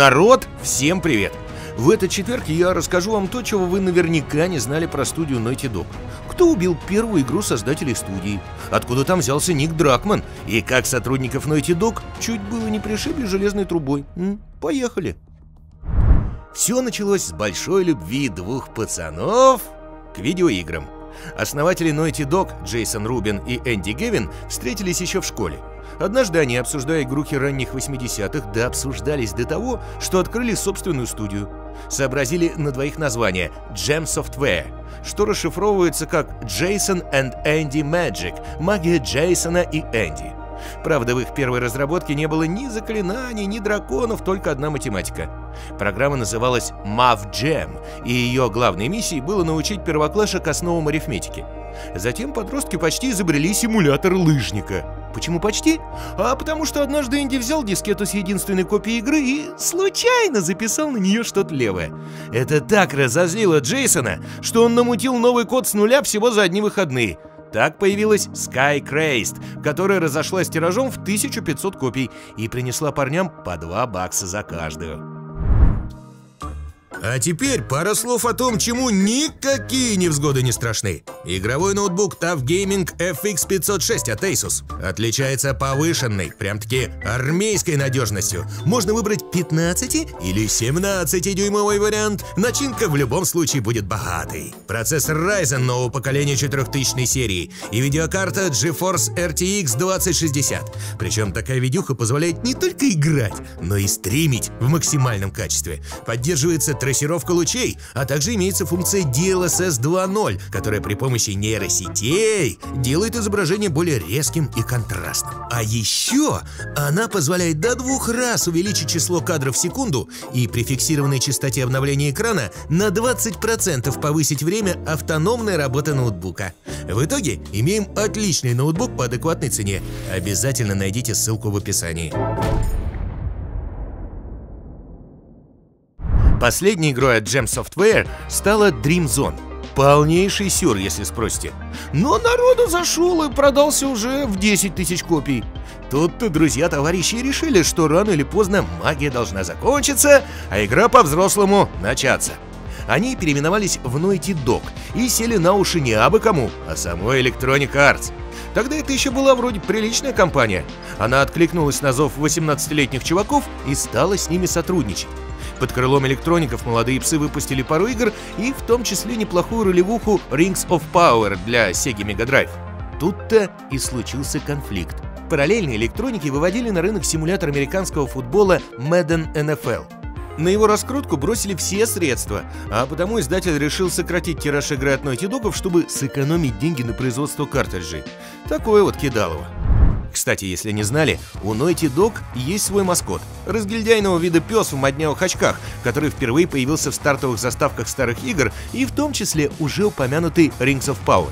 Народ, всем привет! В этот четверг я расскажу вам то, чего вы наверняка не знали про студию Naughty Dog. Кто убил первую игру создателей студии? Откуда там взялся Ник Дракман? И как сотрудников Naughty Dog чуть было не пришибли железной трубой? М? Поехали! Все началось с большой любви двух пацанов к видеоиграм. Основатели Naughty Dog, Джейсон Рубин и Энди Гевин, встретились еще в школе. Однажды они, обсуждая игрухи ранних 80-х, да обсуждались до того, что открыли собственную студию. Сообразили на двоих название Jam Software, что расшифровывается как Jason and Andy Magic, магия Джейсона и Энди. Правда, в их первой разработке не было ни заклинаний, ни драконов, только одна математика. Программа называлась Mav Jam, и ее главной миссией было научить первоклашек основам арифметики. Затем подростки почти изобрели симулятор лыжника. Почему почти? А потому что однажды Энди взял дискету с единственной копией игры и случайно записал на нее что-то левое. Это так разозлило Джейсона, что он намутил новый код с нуля всего за одни выходные. Так появилась Sky Crazed, которая разошлась тиражом в 1500 копий и принесла парням по 2 бакса за каждую. А теперь пара слов о том, чему никакие невзгоды не страшны. Игровой ноутбук TUF Gaming FX 506 от Asus отличается повышенной, прям-таки армейской надежностью. Можно выбрать 15 или 17-дюймовый вариант. Начинка в любом случае будет богатой. Процессор Ryzen нового поколения 4000 серии и видеокарта GeForce RTX 2060. Причем такая видюха позволяет не только играть, но и стримить в максимальном качестве. Поддерживается трассировка лучей, а также имеется функция DLSS 2.0, которая при помощи нейросетей делает изображение более резким и контрастным. А еще она позволяет до двух раз увеличить число кадров в секунду и при фиксированной частоте обновления экрана на 20% повысить время автономной работы ноутбука. В итоге имеем отличный ноутбук по адекватной цене. Обязательно найдите ссылку в описании. Последней игрой от Gem Software стала Dream Zone. Полнейший сюр, если спросите. Но народу зашел и продался уже в 10 тысяч копий. Тут-то друзья-товарищи решили, что рано или поздно магия должна закончиться, а игра по-взрослому начаться. Они переименовались в Naughty Dog и сели на уши не абы кому, а самой Electronic Arts. Тогда это еще была вроде приличная компания. Она откликнулась на зов 18-летних чуваков и стала с ними сотрудничать. Под крылом электроников молодые псы выпустили пару игр и в том числе неплохую ролевуху Rings of Power для Sega Mega Drive. Тут-то и случился конфликт. Параллельно электроники выводили на рынок симулятор американского футбола Madden NFL. На его раскрутку бросили все средства, а потому издатель решил сократить тираж игры от Naughty Dog, чтобы сэкономить деньги на производство картриджей. Такое вот кидалово. Кстати, если не знали, у Naughty Dog есть свой маскот – разгильдяйного вида пес в моднявых очках, который впервые появился в стартовых заставках старых игр и в том числе уже упомянутый Rings of Power.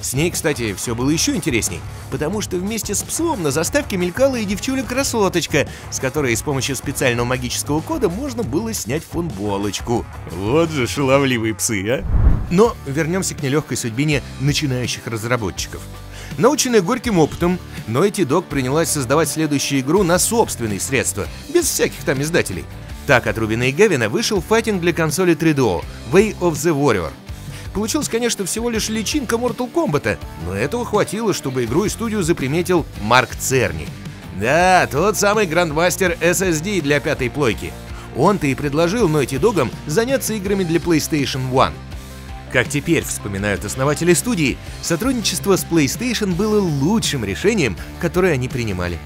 С ней, кстати, все было еще интересней, потому что вместе с псом на заставке мелькала и девчуля-красоточка, с которой с помощью специального магического кода можно было снять футболочку. Вот же шаловливые псы, а! Но вернемся к нелегкой судьбине начинающих разработчиков. Наученная горьким опытом, Naughty Dog принялась создавать следующую игру на собственные средства, без всяких там издателей. Так от Рубина и Гевина вышел файтинг для консоли 3DO Way of the Warrior. Получилось, конечно, всего лишь личинка Mortal Kombat, но этого хватило, чтобы игру и студию заприметил Марк Церни. Да, тот самый грандмастер SSD для пятой плойки. Он-то и предложил Naughty Dog заняться играми для PlayStation 1. Как теперь вспоминают основатели студии, сотрудничество с PlayStation было лучшим решением, которое они принимали.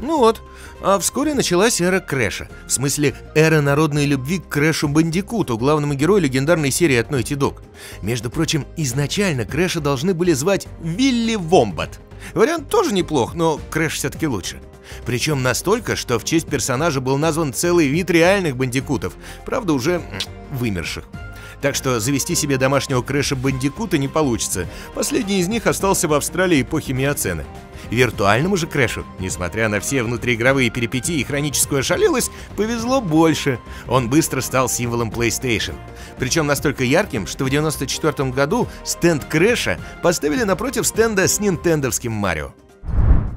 Ну вот, а вскоре началась эра Крэша, в смысле эра народной любви к Крэшу Бандикуту, главному герою легендарной серии от Naughty Dog. Между прочим, изначально Крэша должны были звать Вилли Вомбат. Вариант тоже неплох, но Крэш все-таки лучше. Причем настолько, что в честь персонажа был назван целый вид реальных бандикутов, правда уже вымерших. Так что завести себе домашнего крэша бандикута не получится. Последний из них остался в Австралии эпохи Миоцена. Виртуальному же Крэшу, несмотря на все внутриигровые перипетии и хроническую ошалелость, повезло больше. Он быстро стал символом PlayStation. Причем настолько ярким, что в 94 году стенд Крэша поставили напротив стенда с нинтендовским Марио.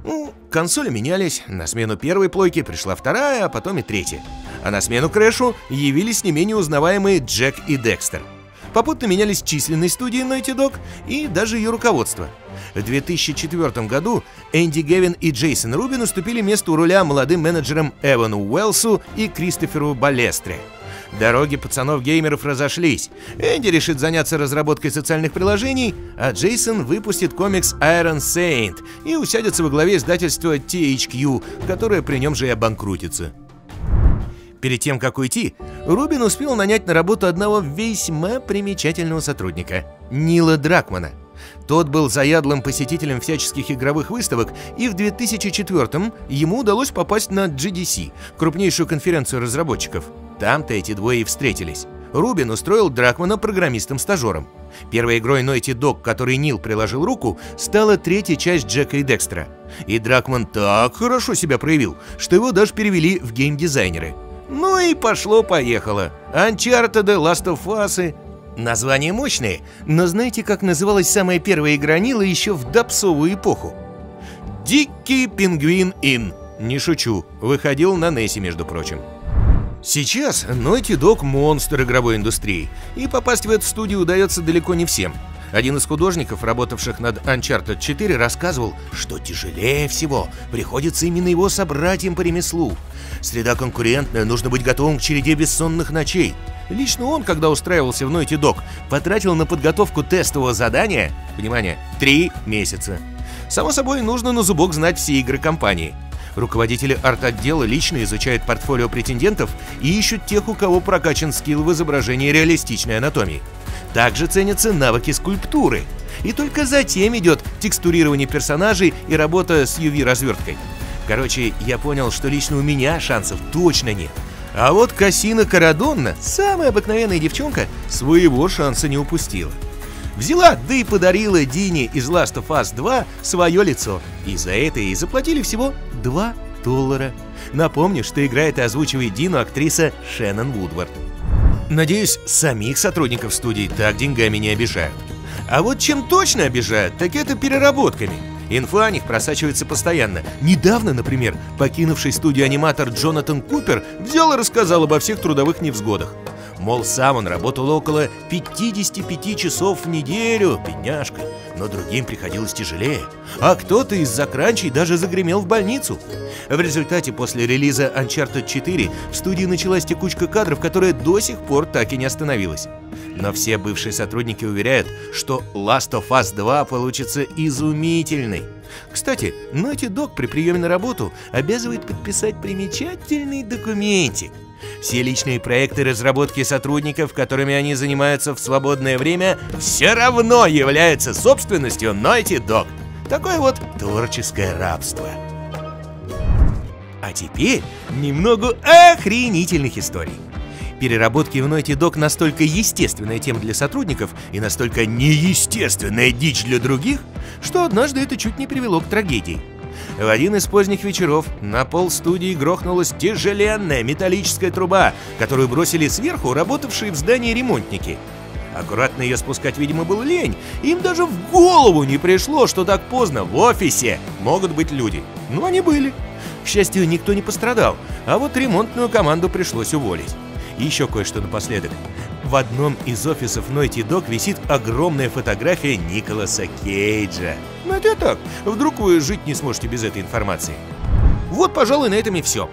Ну, консоли менялись, на смену первой плойки пришла вторая, а потом и третья. А на смену Крэшу явились не менее узнаваемые Джек и Декстер. Попутно менялись численные студии Naughty Dog и даже ее руководство. В 2004 году Энди Гевин и Джейсон Рубин уступили место у руля молодым менеджерам Эвану Уэлсу и Кристоферу Балестре. Дороги пацанов-геймеров разошлись. Энди решит заняться разработкой социальных приложений, а Джейсон выпустит комикс Iron Saint и усядется во главе издательства THQ, которое при нем же и обанкрутится. Перед тем, как уйти, Рубин успел нанять на работу одного весьма примечательного сотрудника – Нила Дракмана. Тот был заядлым посетителем всяческих игровых выставок, и в 2004-м ему удалось попасть на GDC, крупнейшую конференцию разработчиков. Там-то эти двое и встретились. Рубин устроил Дракмана программистом-стажером. Первой игрой Naughty Dog, которой Нил приложил руку, стала третья часть Джека и Декстера. И Дракман так хорошо себя проявил, что его даже перевели в геймдизайнеры – ну и пошло-поехало. Uncharted, Last of Us. Названия мощные, но знаете, как называлась самая первая игра Нила еще в дапсовую эпоху? Дикий пингвин Ин. Не шучу, выходил на Нессе, между прочим. Сейчас Naughty Dog – монстр игровой индустрии, и попасть в эту студию удается далеко не всем. Один из художников, работавших над Uncharted 4, рассказывал, что тяжелее всего приходится именно его собратьям по ремеслу. Среда конкурентная, нужно быть готовым к череде бессонных ночей. Лично он, когда устраивался в Naughty Dog, потратил на подготовку тестового задания, внимание, три месяца. Само собой, нужно на зубок знать все игры компании. Руководители арт-отдела лично изучают портфолио претендентов и ищут тех, у кого прокачан скилл в изображении реалистичной анатомии. Также ценятся навыки скульптуры. И только затем идет текстурирование персонажей и работа с UV-разверткой. Короче, я понял, что лично у меня шансов точно нет. А вот Кассина Карадонна, самая обыкновенная девчонка, своего шанса не упустила. Взяла, да и подарила Дине из Last of Us 2 свое лицо. И за это ей заплатили всего 2 доллара. Напомню, что играет и озвучивает Дину актриса Шеннон Вудвард. Надеюсь, самих сотрудников студии так деньгами не обижают. А вот чем точно обижают, так это переработками. Инфа о них просачивается постоянно. Недавно, например, покинувший студию аниматор Джонатан Купер взял и рассказал обо всех трудовых невзгодах. Мол, сам он работал около 55 часов в неделю, бедняжка, но другим приходилось тяжелее. А кто-то из-за кранчей даже загремел в больницу. В результате после релиза Uncharted 4 в студии началась текучка кадров, которая до сих пор так и не остановилась. Но все бывшие сотрудники уверяют, что Last of Us 2 получится изумительной. Кстати, Naughty Dog при приеме на работу обязывает подписать примечательный документик. Все личные проекты разработки сотрудников, которыми они занимаются в свободное время, все равно являются собственностью Naughty Dog. Такое вот творческое рабство. А теперь немного охренительных историй. Переработки в Naughty Dog настолько естественная тема для сотрудников и настолько неестественная дичь для других, что однажды это чуть не привело к трагедии. В один из поздних вечеров на пол студии грохнулась тяжеленная металлическая труба, которую бросили сверху работавшие в здании ремонтники. Аккуратно ее спускать, видимо, было лень. Им даже в голову не пришло, что так поздно в офисе могут быть люди. Но они были. К счастью, никто не пострадал, а вот ремонтную команду пришлось уволить. И еще кое-что напоследок. В одном из офисов Naughty Dog висит огромная фотография Николаса Кейджа. Ну это так, вдруг вы жить не сможете без этой информации. Вот, пожалуй, на этом и все.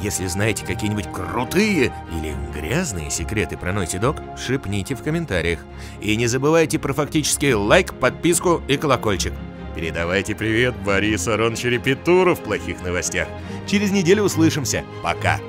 Если знаете какие-нибудь крутые или грязные секреты про Naughty Dog, шепните в комментариях. И не забывайте про фактический лайк, подписку и колокольчик. Передавайте привет Борису Ароновичу Репетуру в плохих новостях. Через неделю услышимся. Пока.